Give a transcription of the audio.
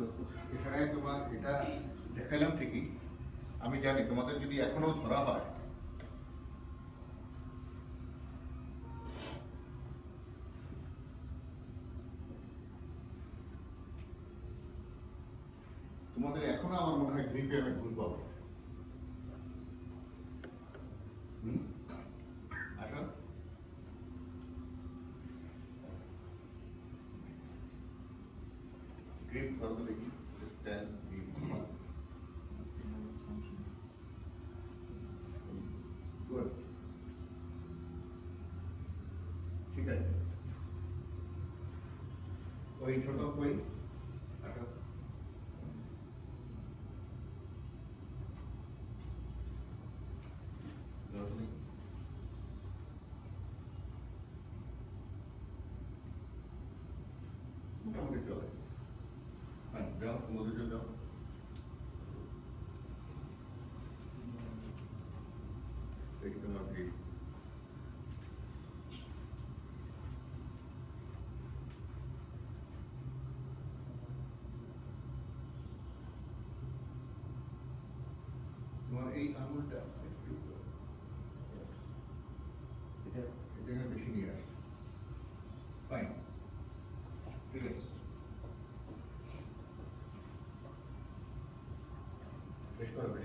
এটা দেখাইলাম ঠিকই। আমি জানি তোমাদের যদি এখনও ধরা হয়। তোমাদের এখনও আমার মনে হয় গ্রিপে আমি ভুল পাবো। হুম? গ্রিপ ধরো তো দেখি স্ট্যান্ড গ্রিপ গুড ঠিক আছে ওই ছোট কই আসো রজনী মোটামুটি চলে হ্যাঁ যাও মধুজ যাও দেখি তোমার কি তোমার এই আঙুলটা একটু এটা এটা বেশি নিয়ে আসে ফাইন which going to